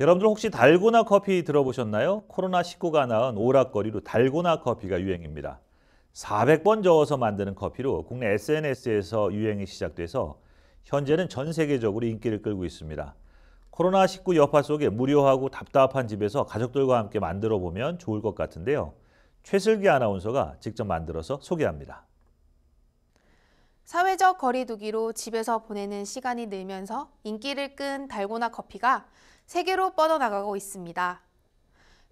여러분들 혹시 달고나 커피 들어보셨나요? 코로나19가 낳은 오락거리로 달고나 커피가 유행입니다. 400번 저어서 만드는 커피로 국내 SNS에서 유행이 시작돼서 현재는 전 세계적으로 인기를 끌고 있습니다. 코로나19 여파 속에 무료하고 답답한 집에서 가족들과 함께 만들어 보면 좋을 것 같은데요. 최슬기 아나운서가 직접 만들어서 소개합니다. 사회적 거리두기로 집에서 보내는 시간이 늘면서 인기를 끈 달고나 커피가 세계로 뻗어나가고 있습니다.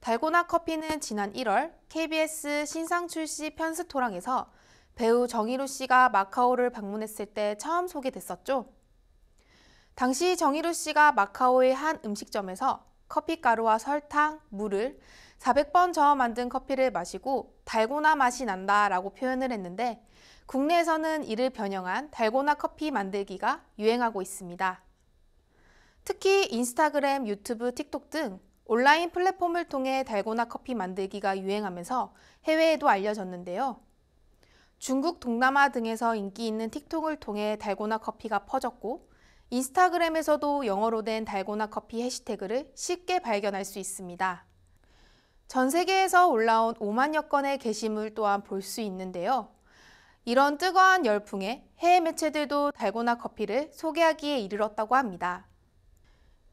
달고나 커피는 지난 1월 KBS 신상 출시 편스토랑에서 배우 정희루 씨가 마카오를 방문했을 때 처음 소개됐었죠. 당시 정희루 씨가 마카오의 한 음식점에서 커피 가루와 설탕, 물을 400번 저어 만든 커피를 마시고 달고나 맛이 난다 라고 표현을 했는데 국내에서는 이를 변형한 달고나 커피 만들기가 유행하고 있습니다. 특히 인스타그램, 유튜브, 틱톡 등 온라인 플랫폼을 통해 달고나 커피 만들기가 유행하면서 해외에도 알려졌는데요. 중국 동남아 등에서 인기 있는 틱톡을 통해 달고나 커피가 퍼졌고 인스타그램에서도 영어로 된 달고나 커피 해시태그를 쉽게 발견할 수 있습니다. 전 세계에서 올라온 5만여 건의 게시물 또한 볼 수 있는데요. 이런 뜨거운 열풍에 해외 매체들도 달고나 커피를 소개하기에 이르렀다고 합니다.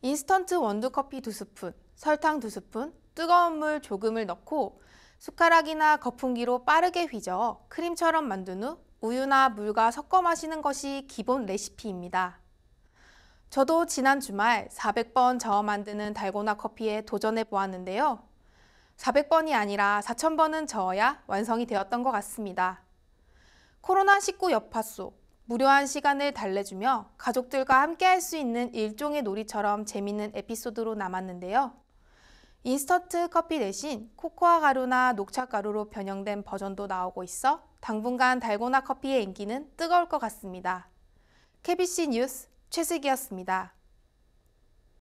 인스턴트 원두 커피 2스푼, 설탕 2스푼, 뜨거운 물 조금을 넣고 숟가락이나 거품기로 빠르게 휘저어 크림처럼 만든 후 우유나 물과 섞어 마시는 것이 기본 레시피입니다. 저도 지난 주말 400번 저어 만드는 달고나 커피에 도전해 보았는데요. 400번이 아니라 4000번은 저어야 완성이 되었던 것 같습니다. 코로나19 여파 속 무료한 시간을 달래주며 가족들과 함께 할 수 있는 일종의 놀이처럼 재밌는 에피소드로 남았는데요. 인스턴트 커피 대신 코코아 가루나 녹차 가루로 변형된 버전도 나오고 있어 당분간 달고나 커피의 인기는 뜨거울 것 같습니다. KBC 뉴스 최슬기였습니다.